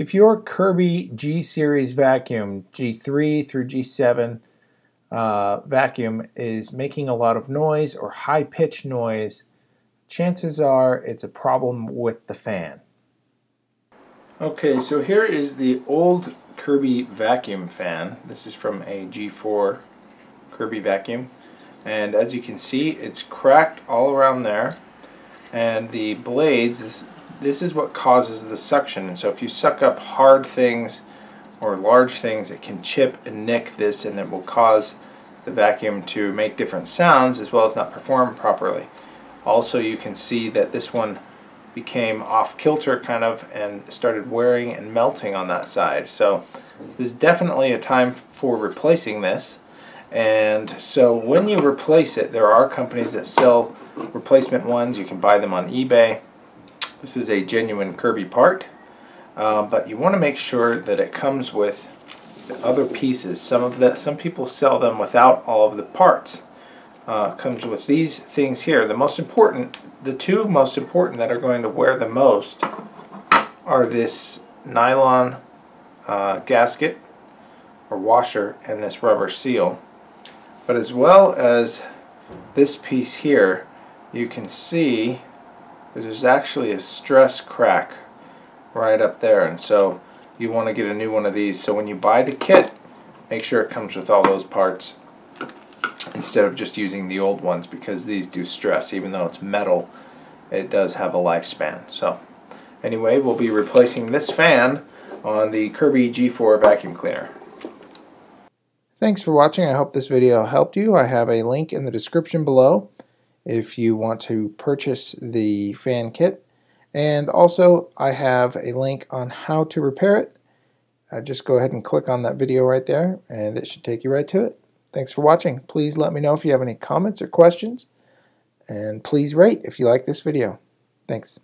If your Kirby G series vacuum, G3 through G7 uh, vacuum, is making a lot of noise or high pitched noise, chances are it's a problem with the fan. Okay, so here is the old Kirby vacuum fan. This is from a G4 Kirby vacuum. And as you can see, it's cracked all around there. And the blades, this is what causes the suction. And so if you suck up hard things or large things, it can chip and nick this and it will cause the vacuum to make different sounds as well as not perform properly. Also you can see that this one became off kilter kind of and started wearing and melting on that side. So there's definitely a time for replacing this. And so when you replace it, there are companies that sell replacement ones. You can buy them on eBay. This is a genuine Kirby part, uh, but you want to make sure that it comes with the other pieces. Some of the some people sell them without all of the parts. Uh, comes with these things here. The most important, the two most important that are going to wear the most are this nylon uh, gasket or washer and this rubber seal. But as well as this piece here, you can see there's actually a stress crack right up there and so you want to get a new one of these. So when you buy the kit make sure it comes with all those parts instead of just using the old ones because these do stress. Even though it's metal it does have a lifespan. So anyway we'll be replacing this fan on the Kirby G4 vacuum cleaner. Thanks for watching. I hope this video helped you. I have a link in the description below if you want to purchase the fan kit. And also, I have a link on how to repair it. Uh, just go ahead and click on that video right there, and it should take you right to it. Thanks for watching. Please let me know if you have any comments or questions. And please rate if you like this video. Thanks.